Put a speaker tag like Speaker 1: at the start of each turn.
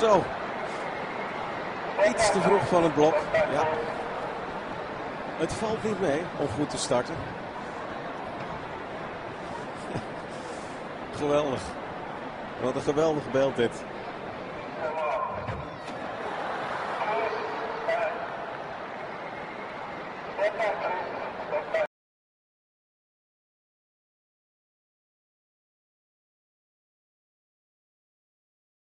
Speaker 1: Zo. Iets te vroeg van het blok. Ja. Het valt niet mee om goed te starten. Geweldig. Wat een geweldig beeld dit.